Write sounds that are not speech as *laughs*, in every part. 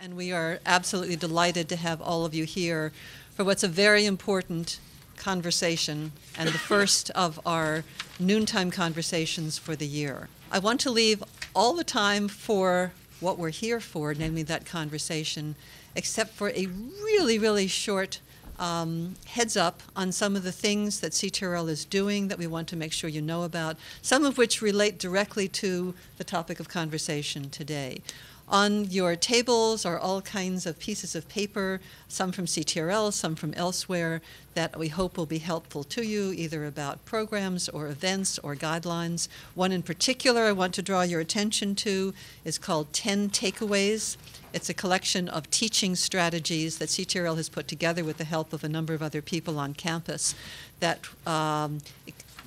And we are absolutely delighted to have all of you here for what's a very important conversation and the first of our noontime conversations for the year. I want to leave all the time for what we're here for, namely that conversation, except for a really, really short um, heads up on some of the things that CTRL is doing that we want to make sure you know about, some of which relate directly to the topic of conversation today. On your tables are all kinds of pieces of paper, some from CTRL, some from elsewhere, that we hope will be helpful to you, either about programs or events or guidelines. One in particular I want to draw your attention to is called 10 Takeaways. It's a collection of teaching strategies that CTRL has put together with the help of a number of other people on campus that um,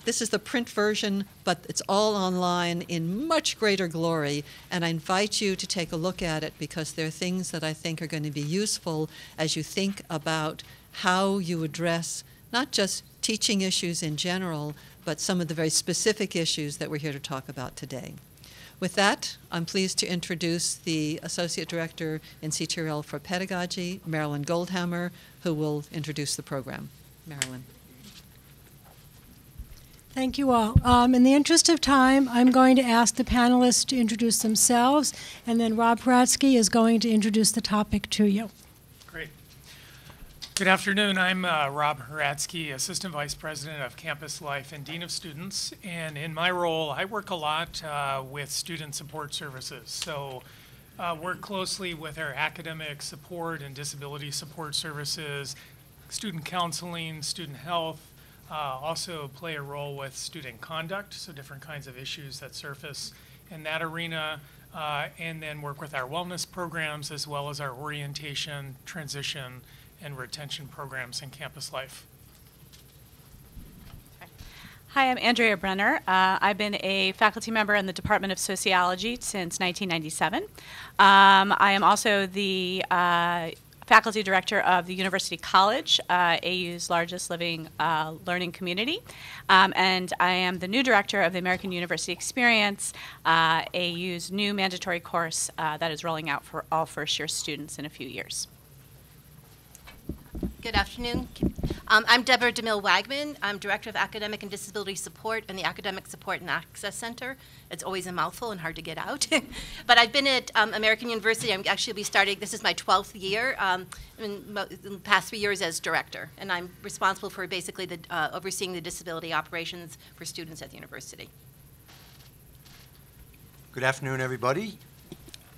this is the print version, but it's all online in much greater glory, and I invite you to take a look at it because there are things that I think are going to be useful as you think about how you address not just teaching issues in general, but some of the very specific issues that we're here to talk about today. With that, I'm pleased to introduce the Associate Director in CTRL for Pedagogy, Marilyn Goldhammer, who will introduce the program. Marilyn. Thank you all. Um, in the interest of time, I'm going to ask the panelists to introduce themselves, and then Rob Hradsky is going to introduce the topic to you. Great. Good afternoon. I'm uh, Rob Hradsky, Assistant Vice President of Campus Life and Dean of Students. And in my role, I work a lot uh, with student support services. So uh, work closely with our academic support and disability support services, student counseling, student health, uh, also play a role with student conduct, so different kinds of issues that surface in that arena, uh, and then work with our wellness programs as well as our orientation, transition, and retention programs in campus life. Hi, I'm Andrea Brenner. Uh, I've been a faculty member in the Department of Sociology since 1997. Um, I am also the uh, faculty director of the University College, uh, AU's largest living uh, learning community. Um, and I am the new director of the American University Experience, uh, AU's new mandatory course uh, that is rolling out for all first year students in a few years. Good afternoon. Um, I'm Deborah DeMille Wagman. I'm Director of Academic and Disability Support in the Academic Support and Access Center. It's always a mouthful and hard to get out. *laughs* but I've been at um, American University. I'm actually be starting, this is my 12th year, um, in, in, the past three years as director. And I'm responsible for basically the, uh, overseeing the disability operations for students at the university. Good afternoon, everybody.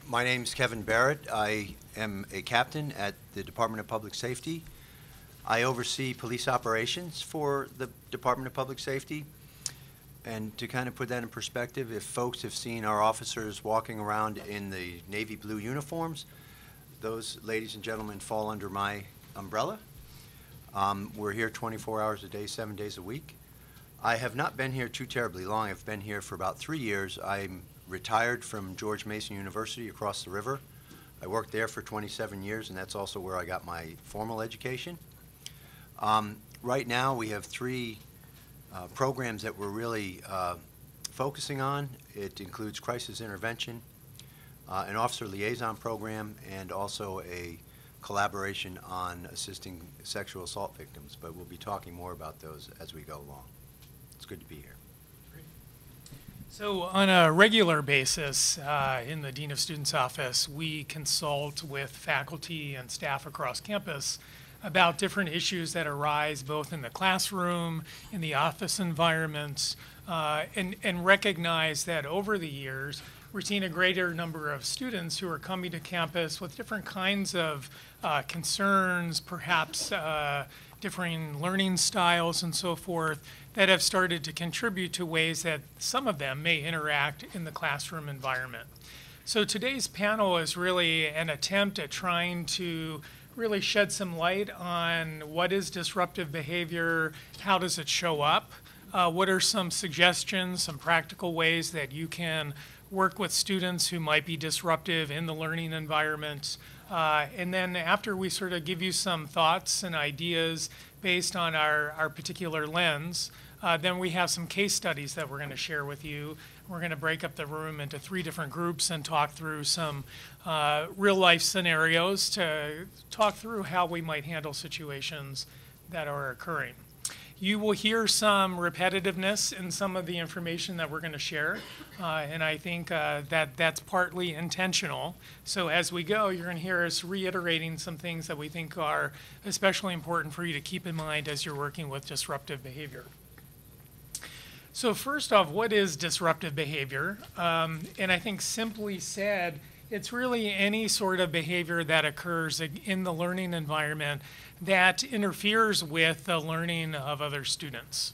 My name is Kevin Barrett. I am a captain at the Department of Public Safety. I oversee police operations for the Department of Public Safety. And to kind of put that in perspective, if folks have seen our officers walking around in the navy blue uniforms, those ladies and gentlemen fall under my umbrella. Um, we're here 24 hours a day, seven days a week. I have not been here too terribly long. I've been here for about three years. I'm retired from George Mason University across the river. I worked there for 27 years, and that's also where I got my formal education. Um, right now, we have three uh, programs that we're really uh, focusing on. It includes crisis intervention, uh, an officer liaison program, and also a collaboration on assisting sexual assault victims. But we'll be talking more about those as we go along. It's good to be here. So on a regular basis uh, in the Dean of Students office, we consult with faculty and staff across campus about different issues that arise both in the classroom, in the office environments, uh, and, and recognize that over the years, we're seeing a greater number of students who are coming to campus with different kinds of uh, concerns, perhaps uh, differing learning styles and so forth, that have started to contribute to ways that some of them may interact in the classroom environment. So today's panel is really an attempt at trying to really shed some light on what is disruptive behavior, how does it show up, uh, what are some suggestions, some practical ways that you can work with students who might be disruptive in the learning environment. Uh, and then after we sort of give you some thoughts and ideas, based on our, our particular lens. Uh, then we have some case studies that we're going to share with you. We're going to break up the room into three different groups and talk through some uh, real life scenarios to talk through how we might handle situations that are occurring. You will hear some repetitiveness in some of the information that we're going to share, uh, and I think uh, that that's partly intentional. So as we go, you're going to hear us reiterating some things that we think are especially important for you to keep in mind as you're working with disruptive behavior. So first off, what is disruptive behavior? Um, and I think simply said, it's really any sort of behavior that occurs in the learning environment that interferes with the learning of other students.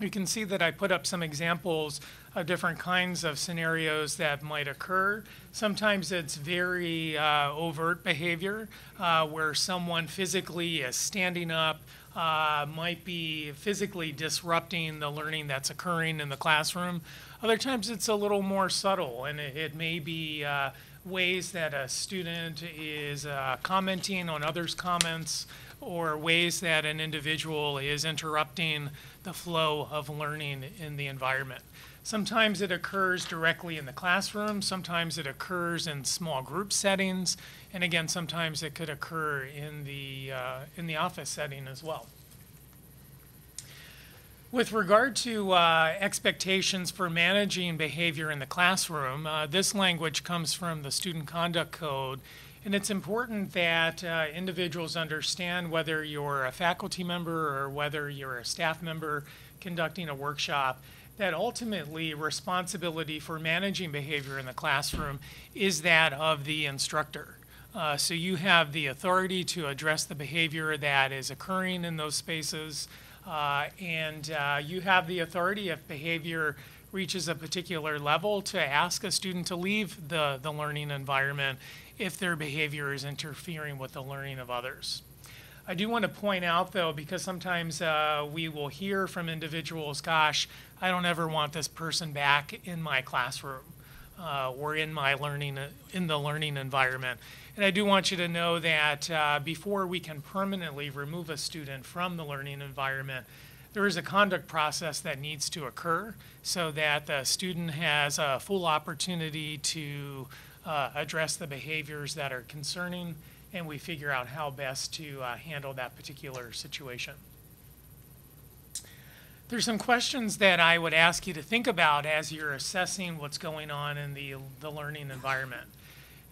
You can see that I put up some examples of different kinds of scenarios that might occur. Sometimes it's very uh, overt behavior uh, where someone physically is standing up, uh, might be physically disrupting the learning that's occurring in the classroom. Other times it's a little more subtle and it, it may be uh, ways that a student is uh, commenting on others' comments or ways that an individual is interrupting the flow of learning in the environment. Sometimes it occurs directly in the classroom, sometimes it occurs in small group settings, and again, sometimes it could occur in the, uh, in the office setting as well. With regard to uh, expectations for managing behavior in the classroom, uh, this language comes from the Student Conduct Code, and it's important that uh, individuals understand whether you're a faculty member or whether you're a staff member conducting a workshop, that ultimately responsibility for managing behavior in the classroom is that of the instructor. Uh, so you have the authority to address the behavior that is occurring in those spaces. Uh, and uh, you have the authority if behavior reaches a particular level to ask a student to leave the, the learning environment if their behavior is interfering with the learning of others. I do want to point out, though, because sometimes uh, we will hear from individuals, gosh, I don't ever want this person back in my classroom uh, or in my learning, in the learning environment. And I do want you to know that uh, before we can permanently remove a student from the learning environment, there is a conduct process that needs to occur so that the student has a full opportunity to uh, address the behaviors that are concerning and we figure out how best to uh, handle that particular situation. There's some questions that I would ask you to think about as you're assessing what's going on in the, the learning environment.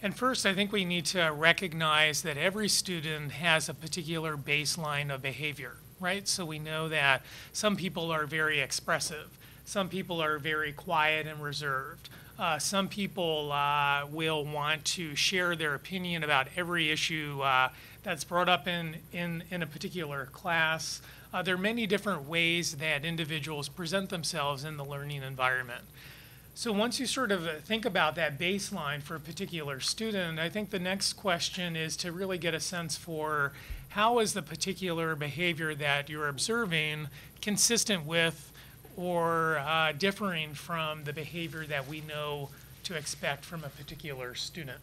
And first, I think we need to recognize that every student has a particular baseline of behavior, right? So we know that some people are very expressive, some people are very quiet and reserved. Uh, some people uh, will want to share their opinion about every issue uh, that's brought up in, in, in a particular class. Uh, there are many different ways that individuals present themselves in the learning environment. So once you sort of think about that baseline for a particular student, I think the next question is to really get a sense for how is the particular behavior that you're observing consistent with or uh, differing from the behavior that we know to expect from a particular student.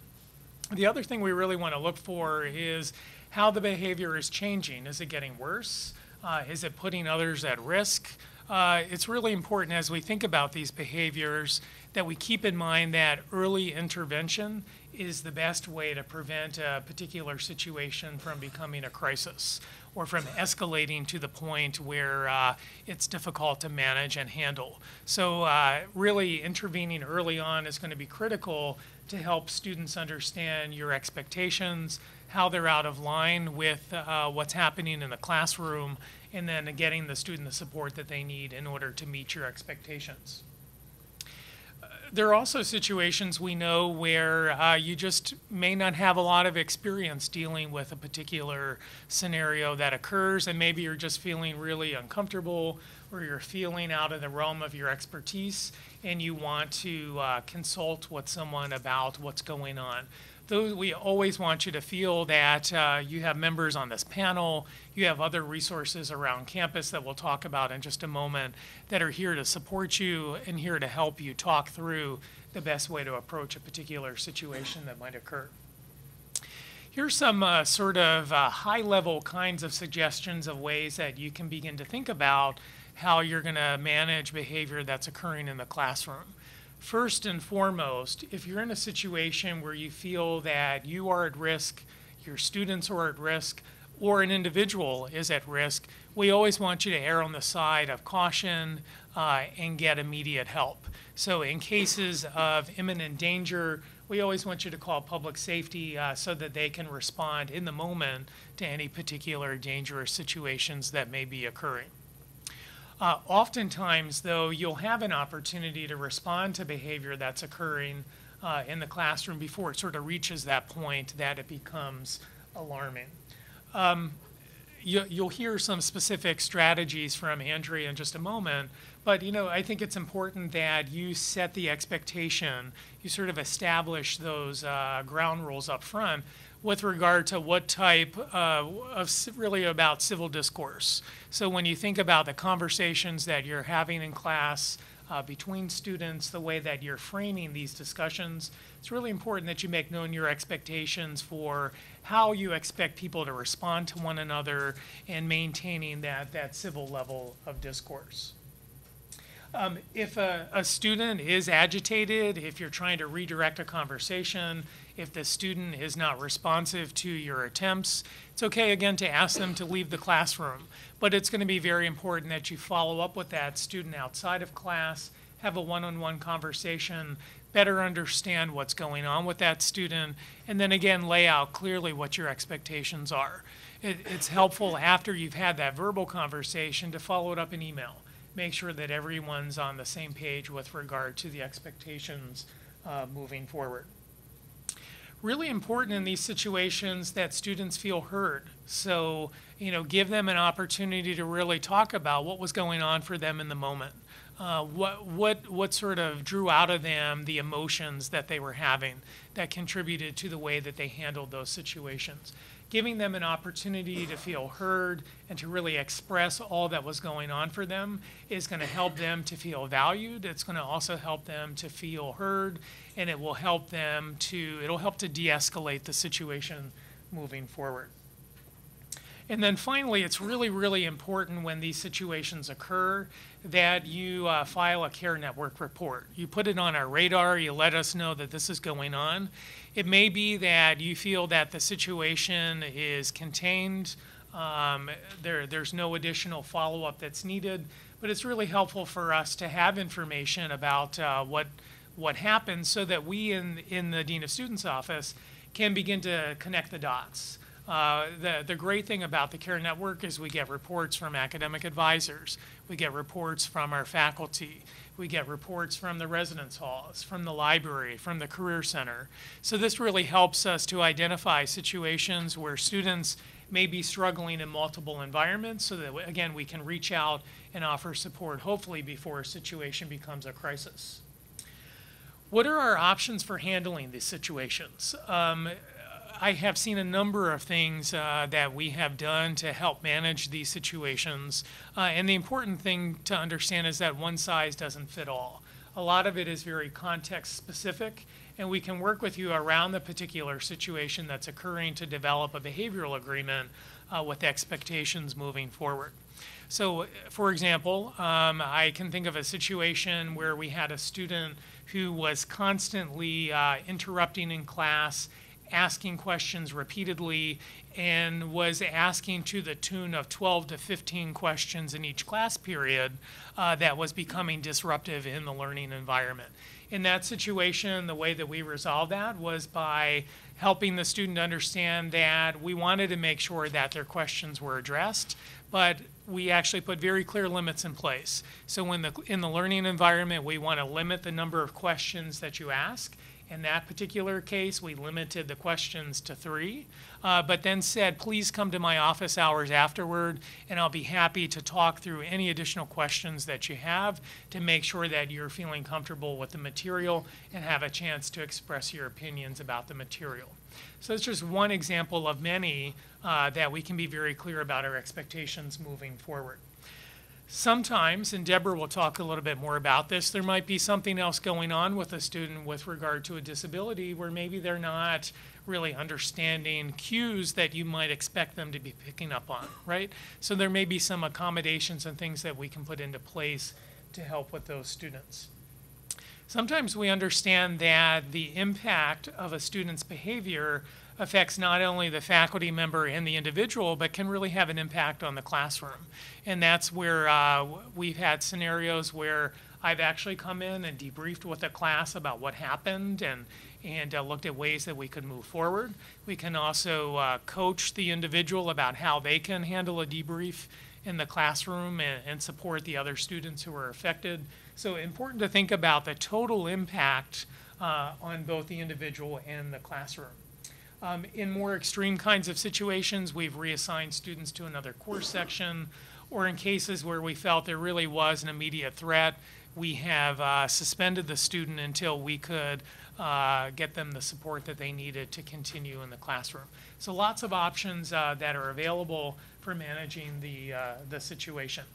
The other thing we really want to look for is how the behavior is changing. Is it getting worse? Uh, is it putting others at risk? Uh, it's really important as we think about these behaviors that we keep in mind that early intervention is the best way to prevent a particular situation from becoming a crisis or from escalating to the point where uh, it's difficult to manage and handle. So uh, really intervening early on is going to be critical to help students understand your expectations, how they're out of line with uh, what's happening in the classroom, and then getting the student the support that they need in order to meet your expectations. There are also situations we know where uh, you just may not have a lot of experience dealing with a particular scenario that occurs, and maybe you're just feeling really uncomfortable or you're feeling out of the realm of your expertise and you want to uh, consult with someone about what's going on those, we always want you to feel that uh, you have members on this panel, you have other resources around campus that we'll talk about in just a moment that are here to support you and here to help you talk through the best way to approach a particular situation that might occur. Here's some uh, sort of uh, high level kinds of suggestions of ways that you can begin to think about how you're going to manage behavior that's occurring in the classroom. First and foremost, if you're in a situation where you feel that you are at risk, your students are at risk, or an individual is at risk, we always want you to err on the side of caution uh, and get immediate help. So, in cases of imminent danger, we always want you to call public safety uh, so that they can respond in the moment to any particular dangerous situations that may be occurring. Uh, oftentimes, though, you'll have an opportunity to respond to behavior that's occurring uh, in the classroom before it sort of reaches that point that it becomes alarming. Um, you, you'll hear some specific strategies from Andrea in just a moment, but you know I think it's important that you set the expectation, you sort of establish those uh, ground rules up front with regard to what type uh, of really about civil discourse. So when you think about the conversations that you're having in class uh, between students, the way that you're framing these discussions, it's really important that you make known your expectations for how you expect people to respond to one another and maintaining that, that civil level of discourse. Um, if a, a, student is agitated, if you're trying to redirect a conversation, if the student is not responsive to your attempts, it's okay again to ask them to leave the classroom. But it's going to be very important that you follow up with that student outside of class, have a one on one conversation, better understand what's going on with that student, and then again lay out clearly what your expectations are. It, it's helpful after you've had that verbal conversation to follow it up in email make sure that everyone's on the same page with regard to the expectations uh, moving forward. Really important in these situations that students feel heard. So, you know, give them an opportunity to really talk about what was going on for them in the moment. Uh, what what what sort of drew out of them the emotions that they were having that contributed to the way that they handled those situations giving them an opportunity to feel heard and to really express all that was going on for them is going to help them to feel valued. It's going to also help them to feel heard, and it will help them to, it'll help to de escalate the situation moving forward. And then finally, it's really, really important when these situations occur that you uh, file a Care Network report. You put it on our radar, you let us know that this is going on. It may be that you feel that the situation is contained, um, there, there's no additional follow up that's needed, but it's really helpful for us to have information about uh, what, what happened so that we in, in the Dean of Students office can begin to connect the dots. Uh, the, the great thing about the CARE network is we get reports from academic advisors, we get reports from our faculty, we get reports from the residence halls, from the library, from the Career Center. So this really helps us to identify situations where students may be struggling in multiple environments so that, again, we can reach out and offer support, hopefully before a situation becomes a crisis. What are our options for handling these situations? Um, I have seen a number of things uh, that we have done to help manage these situations. Uh, and the important thing to understand is that one size doesn't fit all. A lot of it is very context specific, and we can work with you around the particular situation that's occurring to develop a behavioral agreement uh, with expectations moving forward. So, for example, um, I can think of a situation where we had a student who was constantly uh, interrupting in class asking questions repeatedly and was asking to the tune of 12 to 15 questions in each class period uh, that was becoming disruptive in the learning environment. In that situation, the way that we resolved that was by helping the student understand that we wanted to make sure that their questions were addressed, but we actually put very clear limits in place. So when the, in the learning environment, we want to limit the number of questions that you ask in that particular case, we limited the questions to three, uh, but then said, please come to my office hours afterward, and I'll be happy to talk through any additional questions that you have to make sure that you're feeling comfortable with the material and have a chance to express your opinions about the material. So it's just one example of many uh, that we can be very clear about our expectations moving forward. Sometimes, and Deborah will talk a little bit more about this, there might be something else going on with a student with regard to a disability where maybe they're not really understanding cues that you might expect them to be picking up on, right? So there may be some accommodations and things that we can put into place to help with those students. Sometimes we understand that the impact of a student's behavior affects not only the faculty member and the individual, but can really have an impact on the classroom. And that's where uh, we've had scenarios where I've actually come in and debriefed with the class about what happened and, and uh, looked at ways that we could move forward. We can also uh, coach the individual about how they can handle a debrief in the classroom and, and support the other students who are affected. So important to think about the total impact uh, on both the individual and the classroom. Um, in more extreme kinds of situations, we've reassigned students to another course section, or in cases where we felt there really was an immediate threat, we have uh, suspended the student until we could uh, get them the support that they needed to continue in the classroom. So lots of options uh, that are available for managing the, uh, the situation.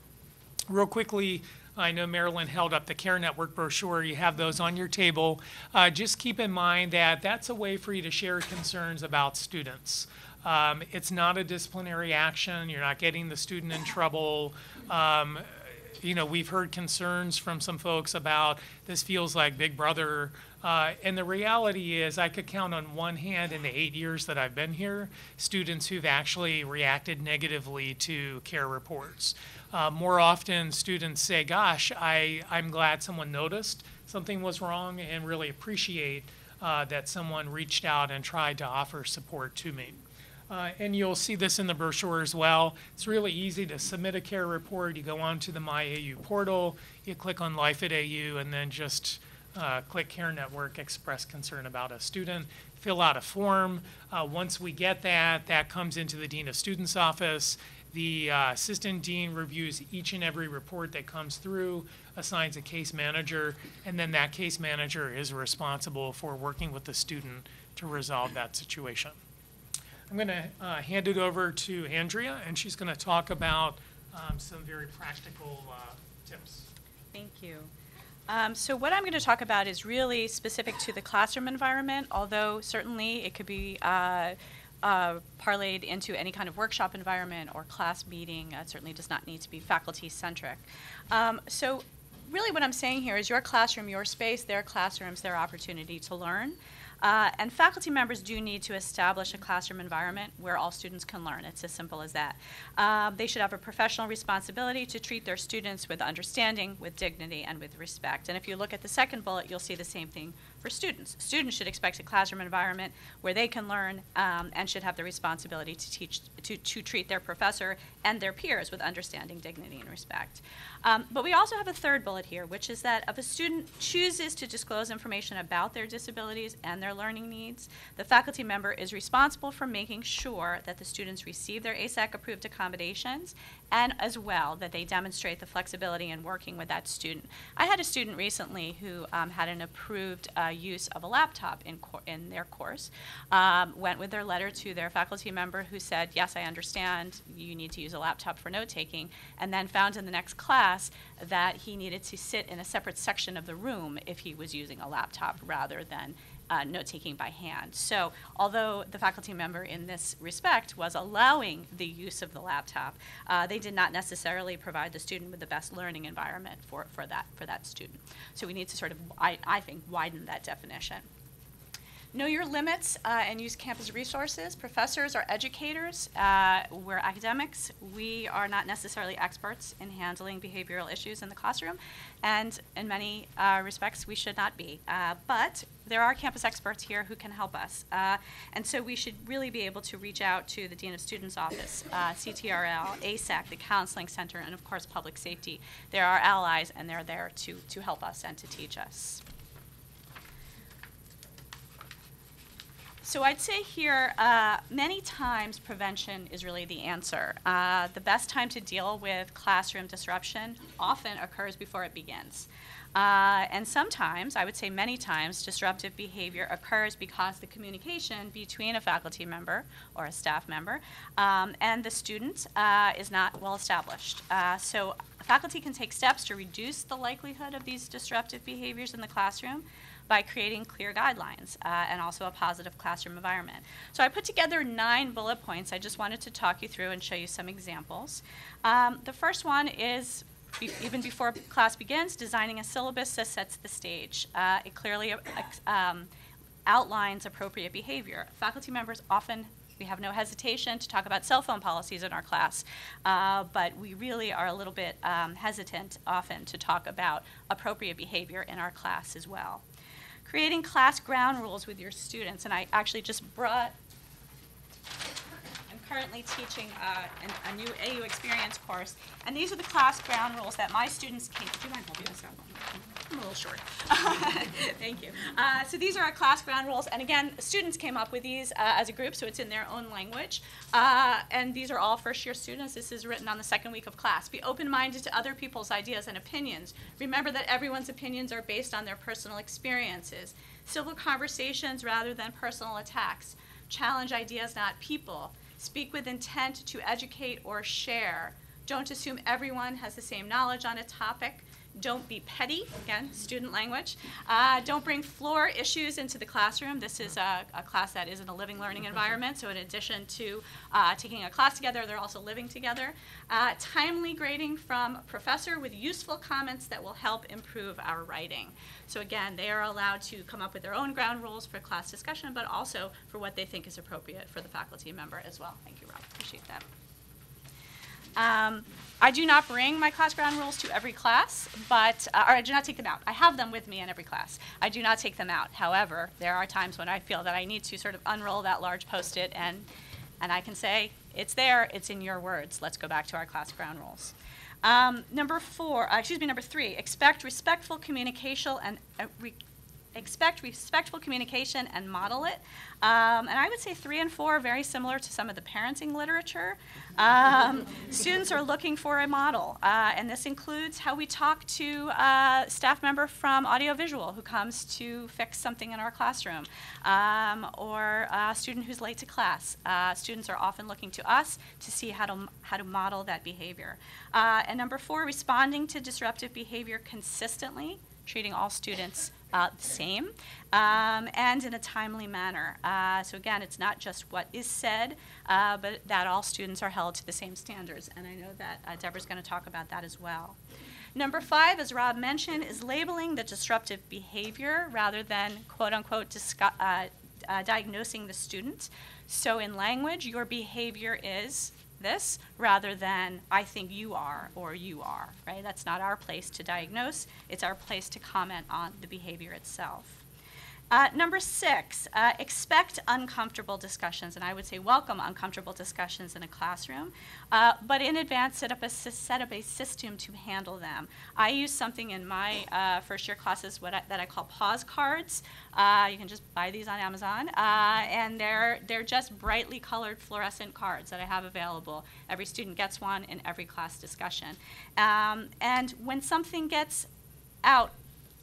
Real quickly, I know Marilyn held up the Care Network brochure. You have those on your table. Uh, just keep in mind that that's a way for you to share concerns about students. Um, it's not a disciplinary action. You're not getting the student in trouble. Um, you know, we've heard concerns from some folks about this feels like Big Brother. Uh, and the reality is, I could count on one hand in the eight years that I've been here, students who've actually reacted negatively to care reports. Uh, more often, students say, Gosh, I, I'm glad someone noticed something was wrong and really appreciate uh, that someone reached out and tried to offer support to me. Uh, and you'll see this in the brochure as well. It's really easy to submit a care report. You go onto the MyAU portal, you click on Life at AU, and then just uh, click Care Network, express concern about a student, fill out a form. Uh, once we get that, that comes into the Dean of Students office. The uh, assistant dean reviews each and every report that comes through, assigns a case manager, and then that case manager is responsible for working with the student to resolve that situation. I'm going to uh, hand it over to Andrea, and she's going to talk about um, some very practical uh, tips. Thank you. Um, so what I'm going to talk about is really specific to the classroom environment, although certainly it could be uh, uh, parlayed into any kind of workshop environment or class meeting. It certainly does not need to be faculty-centric. Um, so really what I'm saying here is your classroom, your space, their classrooms, their opportunity to learn. Uh, and faculty members do need to establish a classroom environment where all students can learn. It's as simple as that. Um, they should have a professional responsibility to treat their students with understanding, with dignity, and with respect. And if you look at the second bullet, you'll see the same thing for students. Students should expect a classroom environment where they can learn um, and should have the responsibility to teach, to, to treat their professor and their peers with understanding, dignity, and respect. Um, but we also have a third bullet here, which is that if a student chooses to disclose information about their disabilities and their learning needs, the faculty member is responsible for making sure that the students receive their ASAC approved accommodations and as well that they demonstrate the flexibility in working with that student. I had a student recently who um, had an approved uh, use of a laptop in, in their course, um, went with their letter to their faculty member who said, yes, I understand you need to use a laptop for note taking, and then found in the next class that he needed to sit in a separate section of the room if he was using a laptop rather than uh, note taking by hand. So, although the faculty member in this respect was allowing the use of the laptop, uh, they did not necessarily provide the student with the best learning environment for, for, that, for that student. So, we need to sort of, I, I think, widen that definition. Know your limits uh, and use campus resources. Professors are educators. Uh, we're academics. We are not necessarily experts in handling behavioral issues in the classroom, and in many uh, respects, we should not be. Uh, but there are campus experts here who can help us, uh, and so we should really be able to reach out to the Dean of Students Office, uh, CTRL, ASAC, the Counseling Center, and of course, Public Safety. They're our allies, and they're there to, to help us and to teach us. So I'd say here, uh, many times prevention is really the answer. Uh, the best time to deal with classroom disruption often occurs before it begins. Uh, and sometimes, I would say many times, disruptive behavior occurs because the communication between a faculty member or a staff member um, and the student uh, is not well established. Uh, so faculty can take steps to reduce the likelihood of these disruptive behaviors in the classroom by creating clear guidelines uh, and also a positive classroom environment. So I put together nine bullet points. I just wanted to talk you through and show you some examples. Um, the first one is be- even before class begins, designing a syllabus that sets the stage. Uh, it clearly uh, um, outlines appropriate behavior. Faculty members often we have no hesitation to talk about cell phone policies in our class, uh, but we really are a little bit um, hesitant often to talk about appropriate behavior in our class as well. Creating class ground rules with your students, and I actually just brought I'm currently teaching uh, an- a new AU Experience course, and these are the class ground rules that my students came, do you mind holding this up? I'm a little short. *laughs* Thank you. Uh, So these are our class ground rules, and again, students came up with these uh, as a group, so it's in their own language. Uh, And these are all first-year students. This is written on the second week of class. Be open-minded to other people's ideas and opinions. Remember that everyone's opinions are based on their personal experiences. Civil conversations rather than personal attacks. Challenge ideas, not people. Speak with intent to educate or share. Don't assume everyone has the same knowledge on a topic. Don't be petty, again, student language. Uh, don't bring floor issues into the classroom. This is a, a class that is in a living learning environment, so in addition to uh, taking a class together, they're also living together. Uh, timely grading from a professor with useful comments that will help improve our writing. So again, they are allowed to come up with their own ground rules for class discussion, but also for what they think is appropriate for the faculty member as well. Thank you, Rob. Appreciate that. Um, I do not bring my class ground rules to every class, but, uh, or I do not take them out. I have them with me in every class. I do not take them out. However, there are times when I feel that I need to sort of unroll that large Post-it and, and I can say, it's there, it's in your words. Let's go back to our class ground rules. Um, number four, uh, excuse me, number three, expect respectful communication and uh, re- expect respectful communication and model it. Um, and I would say three and four are very similar to some of the parenting literature. Um, *laughs* students are looking for a model, uh, and this includes how we talk to a staff member from audiovisual who comes to fix something in our classroom, um, or a student who's late to class. Uh, students are often looking to us to see how to how to model that behavior. Uh, and number four, responding to disruptive behavior consistently, treating all students uh, the same, um, and in a timely manner. Uh, so again, it's not just what is said, uh, but that all students are held to the same standards. And I know that uh, Deborah's going to talk about that as well. Number five, as Rob mentioned, is labeling the disruptive behavior rather than quote unquote discu- uh, uh, diagnosing the student. So in language, your behavior is this rather than I think you are or you are, right? That's not our place to diagnose, it's our place to comment on the behavior itself. Uh, number six, uh, expect uncomfortable discussions, and I would say welcome uncomfortable discussions in a classroom, uh, but in advance set up a set up a system to handle them. I use something in my uh, first year classes I, that I call pause cards. Uh, you can just buy these on Amazon, uh, and they're they're just brightly colored fluorescent cards that I have available. Every student gets one in every class discussion, um, and when something gets out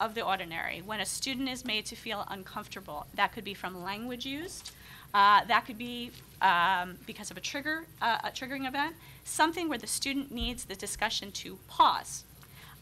of the ordinary. When a student is made to feel uncomfortable, that could be from language used, uh, that could be um, because of a trigger, uh, a triggering event, something where the student needs the discussion to pause.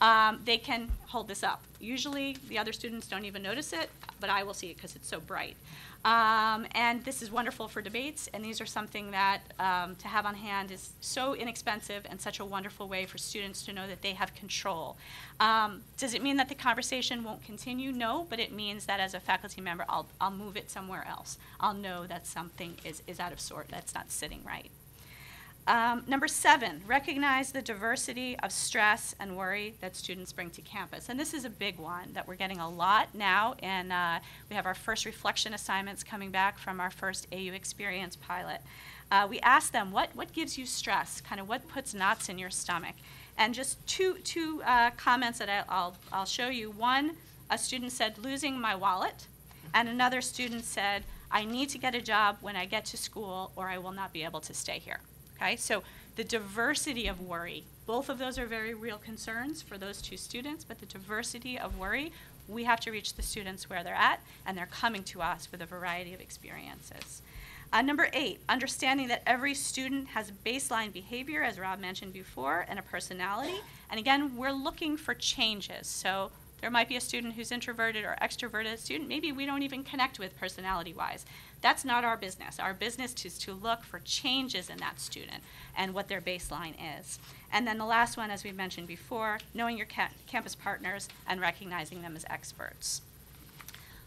Um, they can hold this up. Usually, the other students don't even notice it, but I will see it because it's so bright. Um, and this is wonderful for debates, and these are something that um, to have on hand is so inexpensive and such a wonderful way for students to know that they have control. Um, does it mean that the conversation won't continue? No, but it means that as a faculty member, I'll, I'll move it somewhere else. I'll know that something is, is out of sort, that's not sitting right. Um, number seven, recognize the diversity of stress and worry that students bring to campus. And this is a big one that we're getting a lot now, and uh, we have our first reflection assignments coming back from our first AU experience pilot. Uh, we asked them, what, what gives you stress? Kind of what puts knots in your stomach? And just two, two uh, comments that I, I'll, I'll show you. One, a student said, losing my wallet, and another student said, I need to get a job when I get to school or I will not be able to stay here. Okay, so the diversity of worry, both of those are very real concerns for those two students, but the diversity of worry, we have to reach the students where they're at, and they're coming to us with a variety of experiences. Uh, number eight, understanding that every student has baseline behavior, as Rob mentioned before, and a personality. And again, we're looking for changes. So there might be a student who's introverted or extroverted student. Maybe we don't even connect with personality wise. That's not our business. Our business is to look for changes in that student and what their baseline is. And then the last one, as we mentioned before, knowing your ca- campus partners and recognizing them as experts.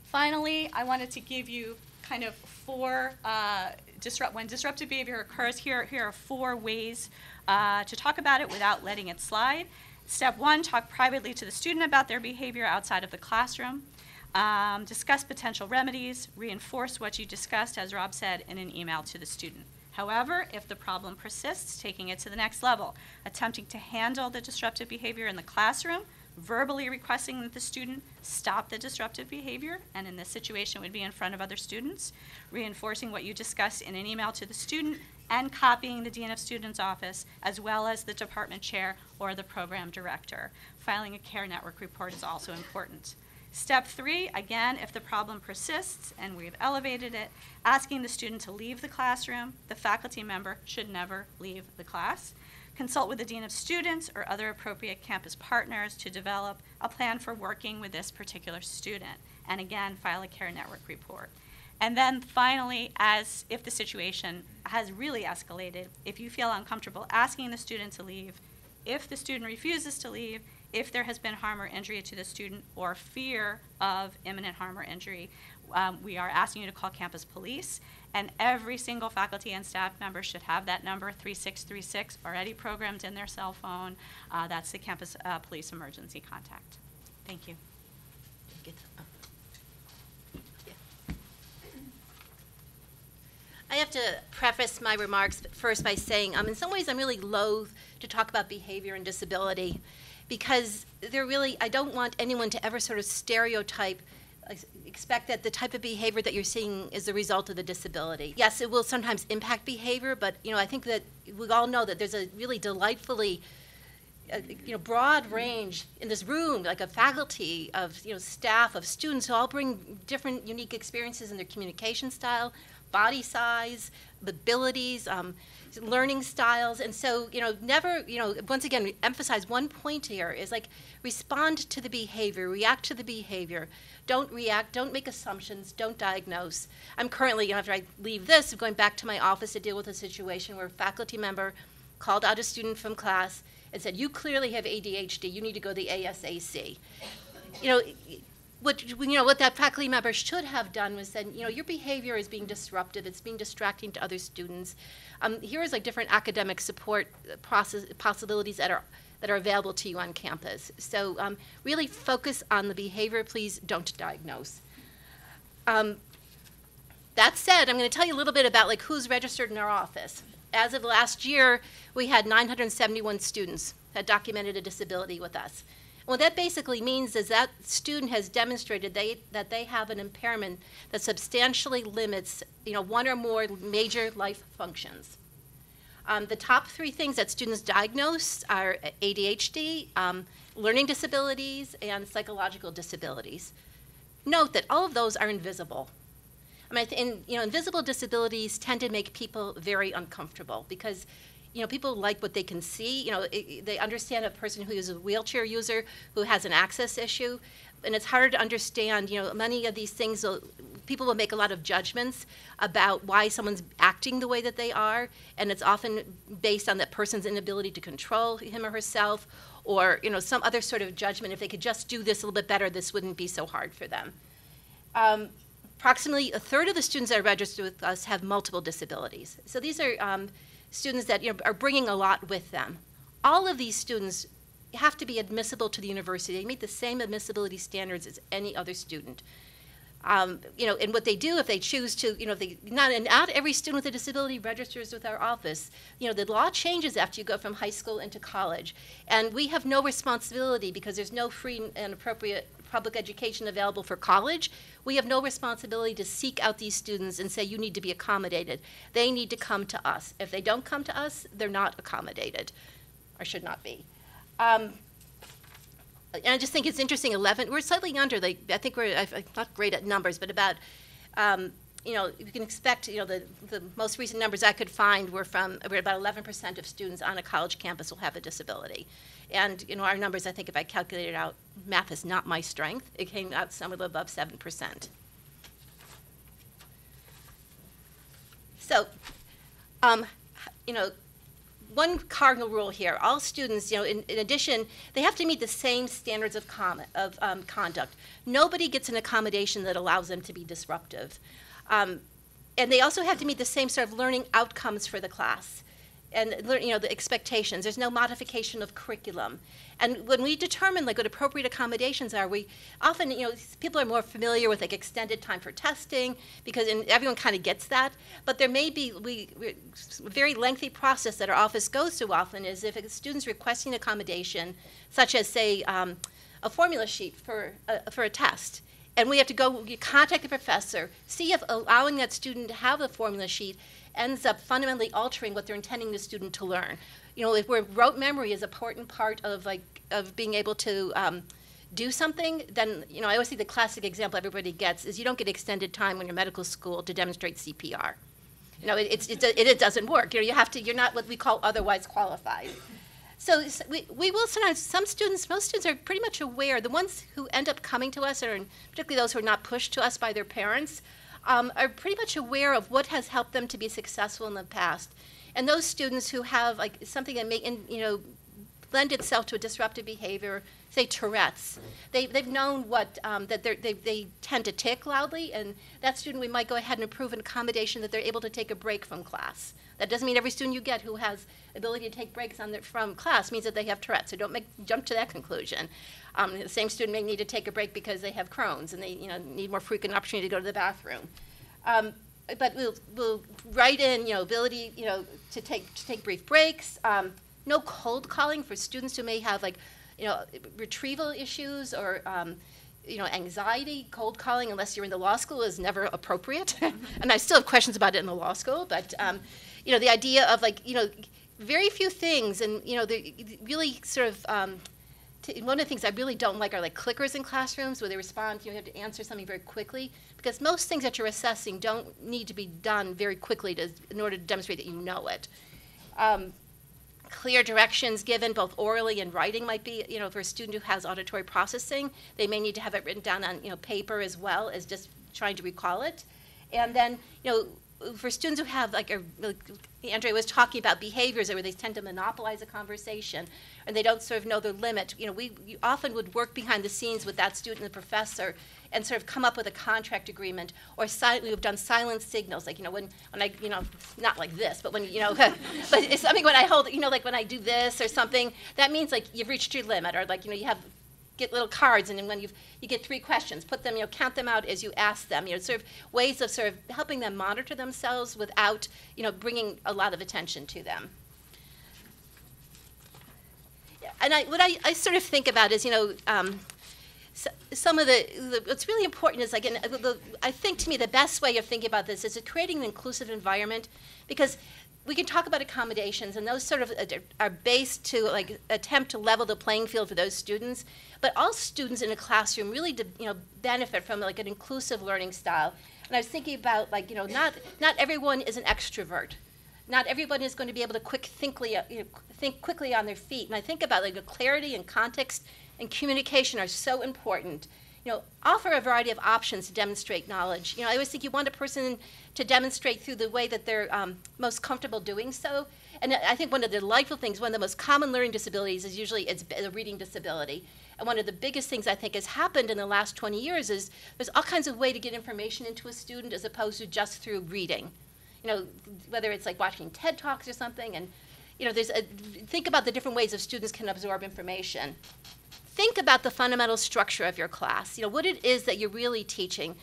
Finally, I wanted to give you kind of four uh, disrupt when disruptive behavior occurs. Here, here are four ways uh, to talk about it without letting it slide. Step one: talk privately to the student about their behavior outside of the classroom. Um, discuss potential remedies. Reinforce what you discussed, as Rob said, in an email to the student. However, if the problem persists, taking it to the next level, attempting to handle the disruptive behavior in the classroom verbally requesting that the student stop the disruptive behavior, and in this situation would be in front of other students, reinforcing what you discussed in an email to the student, and copying the Dean of Students Office, as well as the department chair or the program director. Filing a care network report is also important. Step three, again, if the problem persists and we've elevated it, asking the student to leave the classroom. The faculty member should never leave the class. Consult with the Dean of Students or other appropriate campus partners to develop a plan for working with this particular student. And again, file a care network report. And then finally, as if the situation has really escalated, if you feel uncomfortable asking the student to leave, if the student refuses to leave, if there has been harm or injury to the student or fear of imminent harm or injury, um, we are asking you to call campus police. And every single faculty and staff member should have that number, 3636, already programmed in their cell phone. Uh, that's the campus uh, police emergency contact. Thank you. Get- oh. Yeah. I have to preface my remarks first by saying, um, in some ways, I'm really loath to talk about behavior and disability because they're really, I don't want anyone to ever sort of stereotype, expect that the type of behavior that you're seeing is the result of the disability. Yes, it will sometimes impact behavior, but, you know, I think that we all know that there's a really delightfully a, you know, broad range in this room, like a faculty of, you know, staff, of students who all bring different unique experiences in their communication style, body size, abilities, um, learning styles. And so, you know, never, you know, once again, emphasize one point here is like respond to the behavior, react to the behavior. Don't react, don't make assumptions, don't diagnose. I'm currently, you know, after I leave this, going back to my office to deal with a situation where a faculty member called out a student from class and said, "You clearly have ADHD. You need to go to the ASAC." You know, what you know what that faculty member should have done was said, you know, your behavior is being disruptive. It's being distracting to other students. Um, here is like different academic support process possibilities that are that are available to you on campus. So um, really focus on the behavior. Please don't diagnose. Um, that said, I'm going to tell you a little bit about like who's registered in our office as of last year, we had 971 students that documented a disability with us. What that basically means is that student has demonstrated they, that they have an impairment that substantially limits, you know, one or more major life functions. Um, the top three things that students diagnose are ADHD, um, learning disabilities, and psychological disabilities. Note that all of those are invisible. I mean, and, you know, invisible disabilities tend to make people very uncomfortable because, you know, people like what they can see. You know, it, they understand a person who is a wheelchair user who has an access issue, and it's harder to understand. You know, many of these things, will, people will make a lot of judgments about why someone's acting the way that they are, and it's often based on that person's inability to control him or herself, or you know, some other sort of judgment. If they could just do this a little bit better, this wouldn't be so hard for them. Um, approximately a third of the students that are registered with us have multiple disabilities. So these are um, students that you know, are bringing a lot with them. All of these students have to be admissible to the university. They meet the same admissibility standards as any other student. Um, you know, and what they do if they choose to, you know, they not and not every student with a disability registers with our office. You know, the law changes after you go from high school into college, and we have no responsibility because there's no free and appropriate public education available for college. We have no responsibility to seek out these students and say you need to be accommodated. They need to come to us. If they don't come to us, they're not accommodated, or should not be. Um, and I just think it's interesting. Eleven, we're slightly under. Like I think we're I'm not great at numbers, but about. Um, you know, you can expect, you know, the, the most recent numbers I could find were from, were about 11% of students on a college campus will have a disability. And, you know, our numbers, I think if I calculated out, math is not my strength, it came out somewhere above 7%. So, um, you know, one cardinal rule here, all students, you know, in, in addition, they have to meet the same standards of, com- of um, conduct. Nobody gets an accommodation that allows them to be disruptive. Um, and they also have to meet the same sort of learning outcomes for the class and you know the expectations. There's no modification of curriculum. And when we determine like what appropriate accommodations are we often you know people are more familiar with like extended time for testing because everyone kind of gets that. But there may be we, a very lengthy process that our office goes through often is if a student's requesting accommodation such as say um, a formula sheet for a, for a test and we have to go contact the professor see if allowing that student to have the formula sheet ends up fundamentally altering what they're intending the student to learn. You know, if rote memory is an important part of like of being able to um, do something, then you know I always think the classic example everybody gets is you don't get extended time when you're medical school to demonstrate CPR. You know, it, it, it, it doesn't work. You know, you have to. You're not what we call otherwise qualified. So we, we will sometimes, some students, most students are pretty much aware. The ones who end up coming to us, or particularly those who are not pushed to us by their parents, um, are pretty much aware of what has helped them to be successful in the past. And those students who have like something that may, you know, lend itself to a disruptive behavior, say Tourette's, they, they've known what um, that they, they tend to tic loudly, and that student we might go ahead and approve an accommodation that they're able to take a break from class. That doesn't mean every student you get who has ability to take breaks on their, from class means that they have Tourette's. So don't make, jump to that conclusion. Um, the same student may need to take a break because they have Crohn's and they you know, need more frequent opportunity to go to the bathroom. Um, but we'll, we'll write in, you know, ability, you know, to take, to take brief breaks. Um, no cold calling for students who may have like, you know, retrieval issues or, um, you know, anxiety. Cold calling, unless you're in the law school, is never appropriate. *laughs* and I still have questions about it in the law school, but, um, you know, the idea of like, you know, very few things, and you know, they really sort of. Um, one of the things I really don't like are like clickers in classrooms where they respond. You have to answer something very quickly because most things that you're assessing don't need to be done very quickly to, in order to demonstrate that you know it. Um, clear directions given both orally and writing might be you know for a student who has auditory processing they may need to have it written down on you know paper as well as just trying to recall it and then you know for students who have like a like Andrea was talking about behaviors where they tend to monopolize a conversation and they don't sort of know their limit. You know, we often would work behind the scenes with that student and the professor and sort of come up with a contract agreement or we've done silent signals like you know when, when I you know not like this but when you know *laughs* but it's something when I hold you know like when I do this or something that means like you've reached your limit or like you know you have get little cards, and then when you you get three questions, put them, you know, count them out as you ask them. You know, sort of ways of sort of helping them monitor themselves without, you know, bringing a lot of attention to them. And I, what I, I sort of think about is, you know, um, so, some of the, the, what's really important is like, the, the, I think to me the best way of thinking about this is creating an inclusive environment, because we can talk about accommodations, and those sort of uh, are based to like attempt to level the playing field for those students. But all students in a classroom really, you know, benefit from like an inclusive learning style. And I was thinking about like you know, not not everyone is an extrovert. Not everyone is going to be able to quick thinkly, uh, you know, think quickly on their feet. And I think about like the clarity and context and communication are so important you know, offer a variety of options to demonstrate knowledge. You know, I always think you want a person to demonstrate through the way that they're um, most comfortable doing so. And I think one of the delightful things, one of the most common learning disabilities is usually it's a reading disability. And one of the biggest things I think has happened in the last 20 years is there's all kinds of way to get information into a student as opposed to just through reading. You know, whether it's like watching TED Talks or something, and you know, there's a, think about the different ways of students can absorb information think about the fundamental structure of your class. You know, what it is that you're really teaching.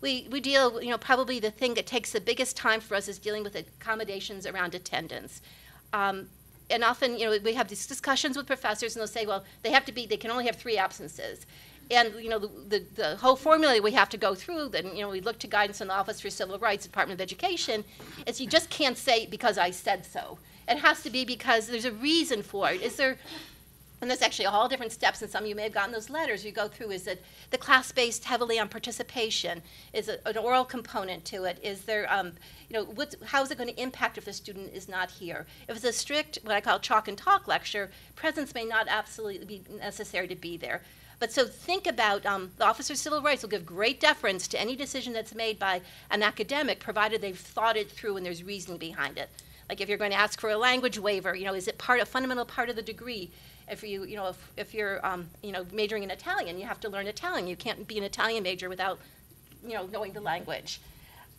we, we deal, you know, probably the thing that takes the biggest time for us is dealing with accommodations around attendance. Um, and often, you know, we have these discussions with professors, and they'll say, well, they have to be, they can only have three absences. And, you know, the, the, the whole formula we have to go through, then, you know, we look to guidance in the Office for Civil Rights, Department of Education, is you just can't say because I said so. It has to be because there's a reason for it. Is there, and there's actually all different steps, and some of you may have gotten those letters you go through. Is that the class based heavily on participation? Is it an oral component to it? Is there, um, you know, how is it going to impact if the student is not here? If it's a strict, what I call chalk and talk lecture, presence may not absolutely be necessary to be there. But so think about um, the Officer of Civil Rights will give great deference to any decision that's made by an academic, provided they've thought it through and there's reasoning behind it. Like if you're going to ask for a language waiver, you know, is it part a fundamental part of the degree? If you, you know, if, if you're, um, you know, majoring in Italian, you have to learn Italian. You can't be an Italian major without, you know, knowing the language.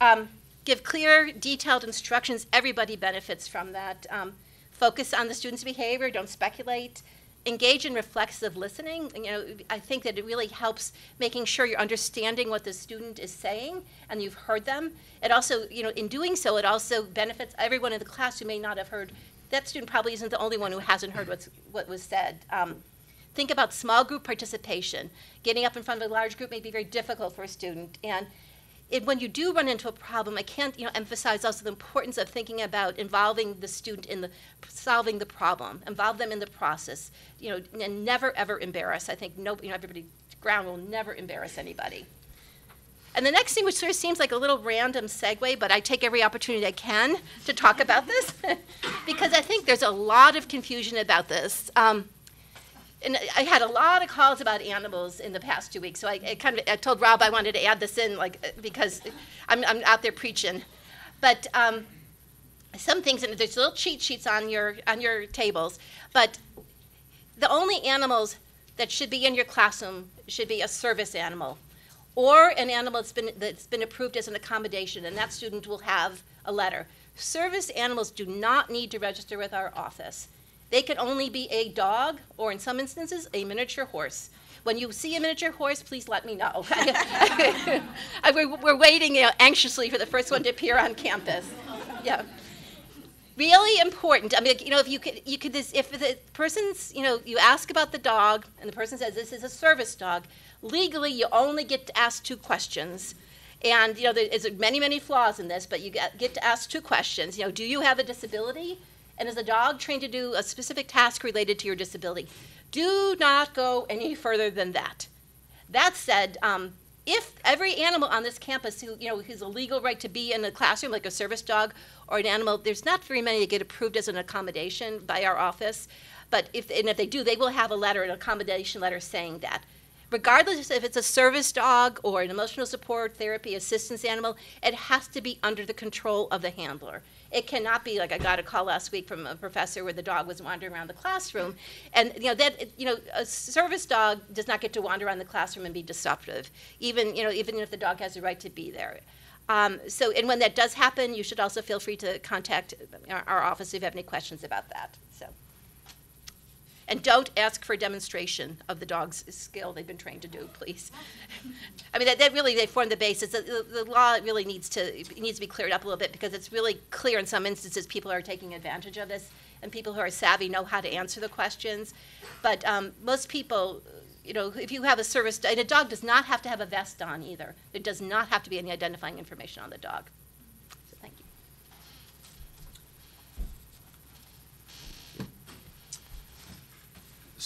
Um, give clear, detailed instructions. Everybody benefits from that. Um, focus on the student's behavior. Don't speculate engage in reflexive listening. You know, I think that it really helps making sure you're understanding what the student is saying and you've heard them. It also, you know, in doing so, it also benefits everyone in the class who may not have heard. That student probably isn't the only one who hasn't heard what's, what was said. Um, think about small group participation. Getting up in front of a large group may be very difficult for a student. And it, when you do run into a problem, I can't you know, emphasize also the importance of thinking about involving the student in the solving the problem, involve them in the process, you know, and never ever embarrass. I think no, you know, everybody ground will never embarrass anybody. And the next thing, which sort of seems like a little random segue, but I take every opportunity I can to talk about this *laughs* because I think there's a lot of confusion about this. Um, and I had a lot of calls about animals in the past two weeks. So I, I, kind of I told Rob I wanted to add this in, like because I'm, I'm out there preaching. But um, some things, and there's little cheat sheets on your on your tables. But the only animals that should be in your classroom should be a service animal, or an animal that's been that's been approved as an accommodation, and that student will have a letter. Service animals do not need to register with our office. They can only be a dog, or in some instances, a miniature horse. When you see a miniature horse, please let me know. *laughs* we're, waiting anxiously for the first one to appear on campus. Yeah. Really important. I mean, you know, if you could, you could, this, if the person's, you know, you ask about the dog, and the person says this is a service dog, legally you only get to ask two questions. And you know, there's many, many flaws in this, but you get, get to ask two questions. You know, do you have a disability? and is a dog trained to do a specific task related to your disability. Do not go any further than that. That said, um, if every animal on this campus who you know has a legal right to be in a classroom, like a service dog or an animal, there's not very many that get approved as an accommodation by our office. But if and if they do, they will have a letter, an accommodation letter saying that. Regardless if it's a service dog or an emotional support therapy assistance animal, it has to be under the control of the handler. It cannot be like I got a call last week from a professor where the dog was wandering around the classroom, and you know that you know a service dog does not get to wander around the classroom and be disruptive, even you know even if the dog has the right to be there. Um, so, and when that does happen, you should also feel free to contact our, our office if you have any questions about that. So. And don't ask for a demonstration of the dog's skill they've been trained to do, please. *laughs* I mean, that, that really, they form the basis. The, the, law really needs to, needs to be cleared up a little bit because it's really clear in some instances people are taking advantage of this and people who are savvy know how to answer the questions. But um, most people, you know, if you have a service, and a dog does not have to have a vest on either. There does not have to be any identifying information on the dog.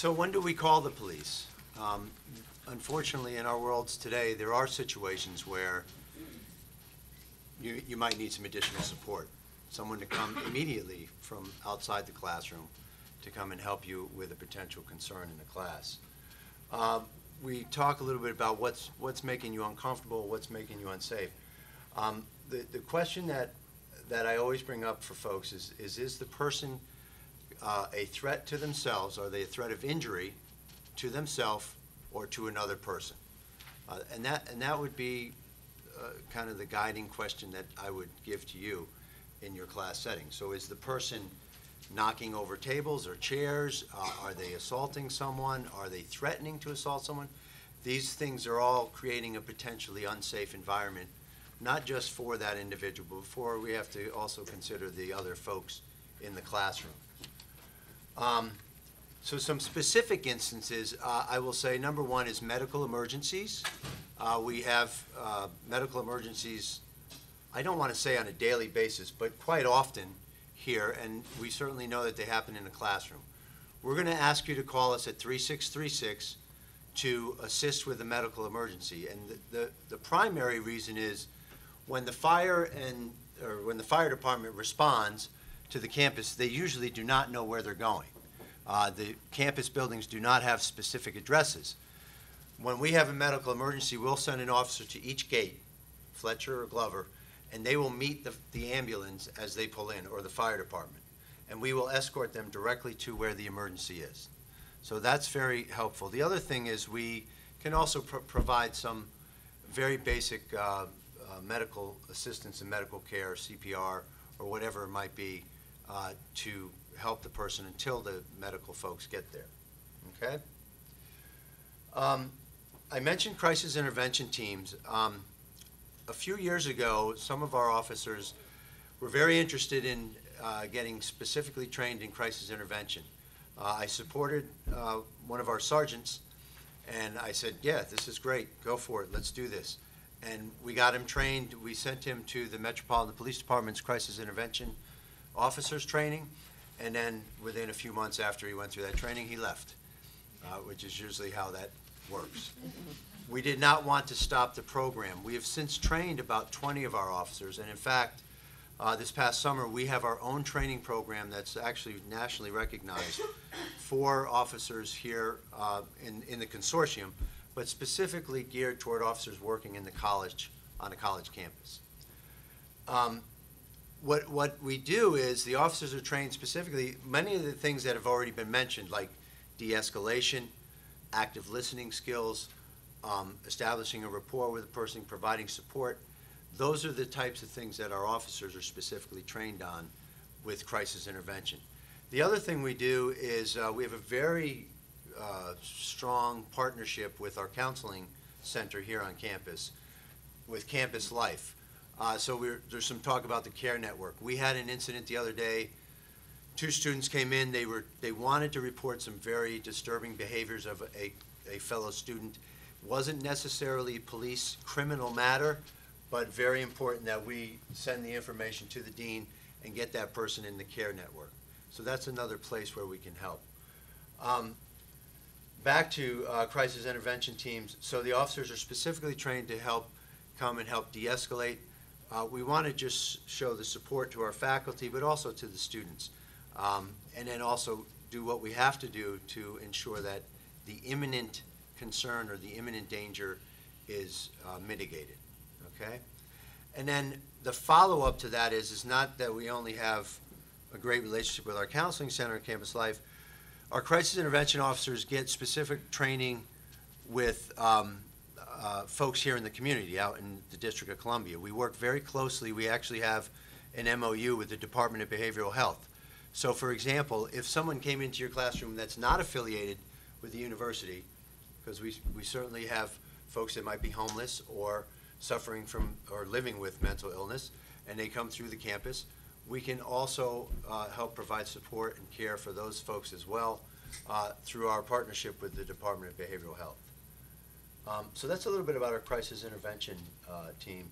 So when do we call the police? Um, Unfortunately, in our worlds today, there are situations where you, you might need some additional support. Someone to come immediately from outside the classroom to come and help you with a potential concern in the class. Uh, We talk a little bit about what's, what's making you uncomfortable, what's making you unsafe. Um, The, the question that, that I always bring up for folks is, is is the person uh, a threat to themselves? Are they a threat of injury to themselves or to another person? Uh, and that and that would be uh, kind of the guiding question that I would give to you in your class setting. So, is the person knocking over tables or chairs? Uh, are they assaulting someone? Are they threatening to assault someone? These things are all creating a potentially unsafe environment, not just for that individual, but for, we have to also consider the other folks in the classroom. Um, So some specific instances, uh, I will say, number one is medical emergencies. Uh, We have uh, medical emergencies, I don't want to say on a daily basis, but quite often here, and we certainly know that they happen in the classroom. We're going to ask you to call us at 3636 to assist with a medical emergency. And the- the, the primary reason is when the fire and, or when the fire department responds to the campus, they usually do not know where they're going. Uh, The campus buildings do not have specific addresses. When we have a medical emergency, we'll send an officer to each gate, Fletcher or Glover, and they will meet the, the ambulance as they pull in, or the fire department. And we will escort them directly to where the emergency is. So that's very helpful. The other thing is we can also pro- provide some very basic uh, uh, medical assistance and medical care, CPR, or whatever it might be, uh, to help the person until the medical folks get there. Okay? Um, I mentioned crisis intervention teams. Um, A few years ago, some of our officers were very interested in uh, getting specifically trained in crisis intervention. Uh, I supported uh, one of our sergeants, and I said, yeah, this is great, go for it, let's do this. And we got him trained, we sent him to the Metropolitan Police Department's Crisis Intervention Officers Training, and then within a few months after he went through that training, he left, uh, which is usually how that works. We did not want to stop the program. We have since trained about 20 of our officers, and in fact, uh, this past summer, we have our own training program that's actually nationally recognized for officers here uh, in, in the consortium, but specifically geared toward officers working in the college, on a college campus. Um, What, what we do is, the officers are trained specifically, many of the things that have already been mentioned, like de-escalation, active listening skills, um, establishing a rapport with a person, providing support. Those are the types of things that our officers are specifically trained on with crisis intervention. The other thing we do is, uh, we have a very uh, strong partnership with our counseling center here on campus, with Campus Life. Uh, So we're, there's some talk about the CARE network. We had an incident the other day, two students came in, they were, they wanted to report some very disturbing behaviors of a, a fellow student. Wasn't necessarily police criminal matter, but very important that we send the information to the dean and get that person in the CARE network. So that's another place where we can help. Um, Back to uh, crisis intervention teams, so the officers are specifically trained to help come and help de-escalate. Uh, We want to just show the support to our faculty, but also to the students. Um, And then also do what we have to do to ensure that the imminent concern or the imminent danger is uh, mitigated, okay? And then the follow-up to that is, is not that we only have a great relationship with our counseling center at Campus Life. Our crisis intervention officers get specific training with um, uh, folks here in the community, out in the District of Columbia. We work very closely, we actually have an MOU with the Department of Behavioral Health. So for example, if someone came into your classroom that's not affiliated with the university, because we, we certainly have folks that might be homeless or suffering from, or living with mental illness, and they come through the campus, we can also uh, help provide support and care for those folks as well uh, through our partnership with the Department of Behavioral Health. Um, So that's a little bit about our crisis intervention uh, team.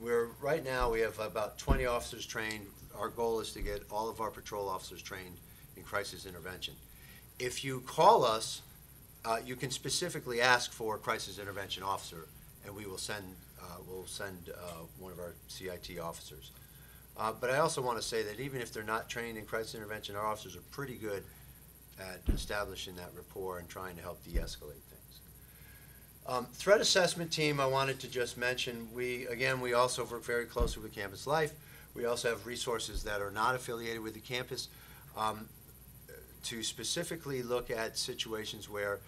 We're, right now, we have about 20 officers trained. Our goal is to get all of our patrol officers trained in crisis intervention. If you call us, uh, you can specifically ask for a crisis intervention officer, and we will send, uh, we'll send uh, one of our CIT officers. Uh, But I also want to say that even if they're not trained in crisis intervention, our officers are pretty good at establishing that rapport and trying to help de-escalate things. Um, Threat assessment team, I wanted to just mention, we, again, we also work very closely with Campus Life. We also have resources that are not affiliated with the campus um, to specifically look at situations where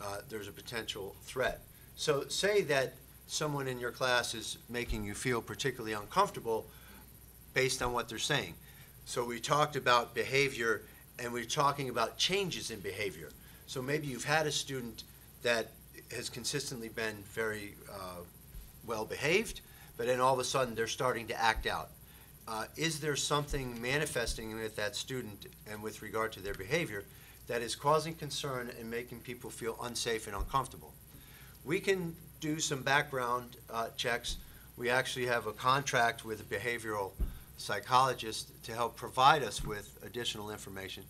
uh, there's a potential threat. So say that someone in your class is making you feel particularly uncomfortable based on what they're saying. So we talked about behavior, and we're talking about changes in behavior. So maybe you've had a student that has consistently been very uh, well-behaved, but then all of a sudden, they're starting to act out. Uh, Is there something manifesting with that student and with regard to their behavior that is causing concern and making people feel unsafe and uncomfortable? We can do some background uh, checks. We actually have a contract with a behavioral psychologist to help provide us with additional information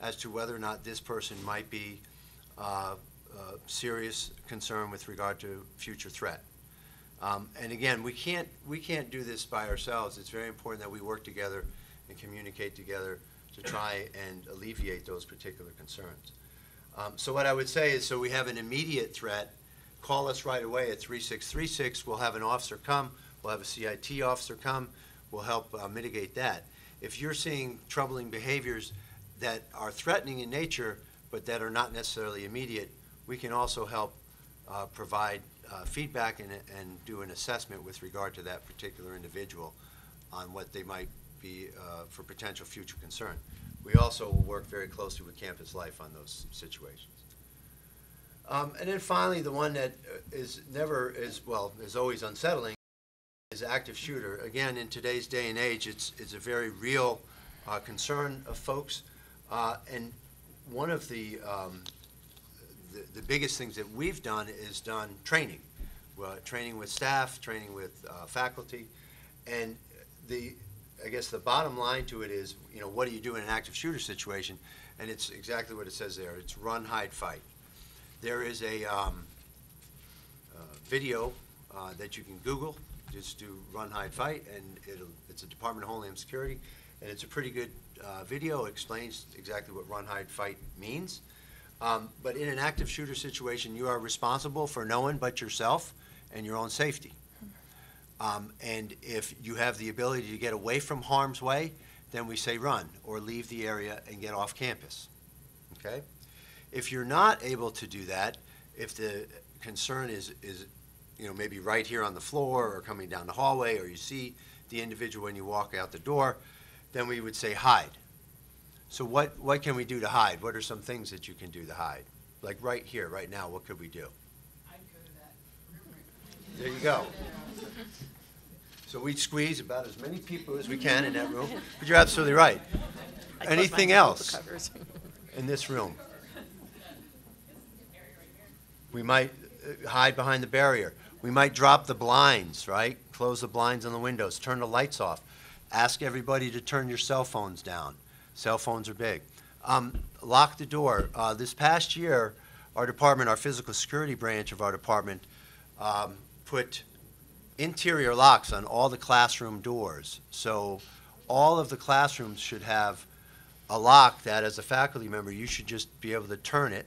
as to whether or not this person might be uh, serious concern with regard to future threat. Um, And again, we can't, we can't do this by ourselves. It's very important that we work together and communicate together to try and alleviate those particular concerns. Um, So what I would say is, so we have an immediate threat, call us right away at 3636. We'll have an officer come, we'll have a CIT officer come, we'll help uh, mitigate that. If you're seeing troubling behaviors that are threatening in nature, but that are not necessarily immediate, we can also help uh, provide uh, feedback and, and do an assessment with regard to that particular individual on what they might be uh, for potential future concern. We also will work very closely with Campus Life on those situations. Um, And then finally, the one that uh, never, is, well, is always unsettling, is active shooter. Again, in today's day and age, it's, it's a very real uh, concern of folks. Uh, And one of the, um, the, biggest things that we've done is done training. Training with staff, training with uh, faculty. And the, I guess the bottom line to it is, you know, what do you do in an active shooter situation? And it's exactly what it says there. It's run, hide, fight. There is a um, uh, video uh, that you can Google, just do run, hide, fight, and it's a Department of Homeland Security, and it's a pretty good uh, video, It explains exactly what run, hide, fight means. Um, But in an active shooter situation, you are responsible for no one but yourself and your own safety. Um, And if you have the ability to get away from harm's way, then we say run, or leave the area and get off campus, okay? If you're not able to do that, if the concern is, is, you know, maybe right here on the floor, or coming down the hallway, or you see the individual when you walk out the door, then we would say hide. So what, what can we do to hide? What are some things that you can do to hide? Like right here, right now, what could we do? There you go. So we'd squeeze about as many people as we can in that room, but you're absolutely right. Anything else *laughs* in this room? We might uh, hide behind the barrier. We might drop the blinds, right? Close the blinds on the windows, turn the lights off. Ask everybody to turn your cell phones down. Cell phones are big. Um, lock the door. Uh, this past year, our department, our physical security branch of our department, um, put interior locks on all the classroom doors. So all of the classrooms should have a lock that, as a faculty member, you should just be able to turn it,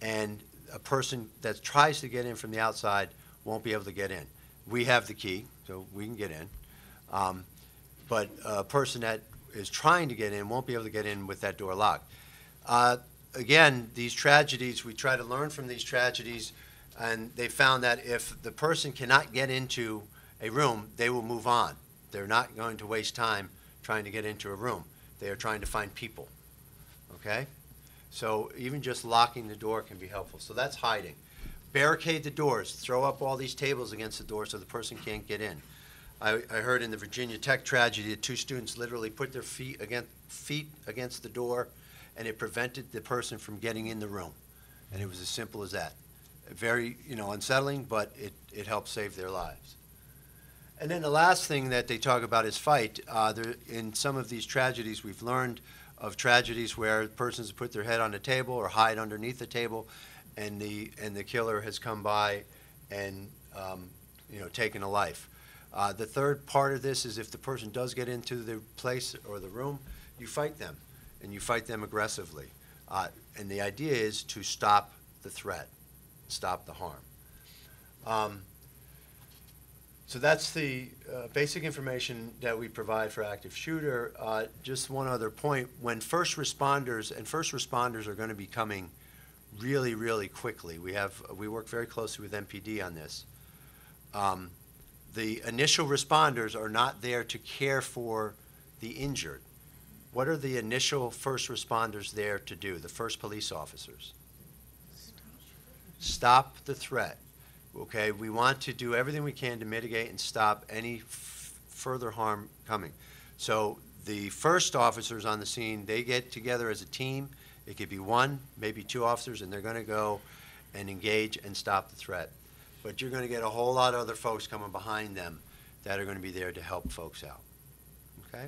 and a person that tries to get in from the outside won't be able to get in. We have the key, so we can get in. Um, But a person that is trying to get in won't be able to get in with that door locked. Uh, Again, these tragedies, we try to learn from these tragedies, and they found that if the person cannot get into a room, they will move on. They're not going to waste time trying to get into a room. They are trying to find people, okay? So even just locking the door can be helpful. So that's hiding. Barricade the doors, throw up all these tables against the door so the person can't get in. I, I heard in the Virginia Tech tragedy that two students literally put their feet against, feet against the door, and it prevented the person from getting in the room. And it was as simple as that. Very, you know, unsettling, but it, it helped save their lives. And then the last thing that they talk about is fight. Uh, there, in some of these tragedies, we've learned of tragedies where persons put their head on the table or hide underneath the table, and the and the killer has come by and um, you know taken a life. Uh, the third part of this is if the person does get into the place or the room, you fight them, and you fight them aggressively. Uh, and the idea is to stop the threat, stop the harm. Um, so that's the uh, basic information that we provide for active shooter. Uh, Just one other point, when first responders, and first responders are going to be coming really, really quickly. We have, we work very closely with MPD on this. Um, The initial responders are not there to care for the injured. What are the initial first responders there to do, the first police officers? stop the threat. Okay, we want to do everything we can to mitigate and stop any further harm coming. So the first officers on the scene, they get together as a team. It could be one, maybe two officers, and they're going to go and engage and stop the threat. But you're going to get a whole lot of other folks coming behind them that are going to be there to help folks out. Okay?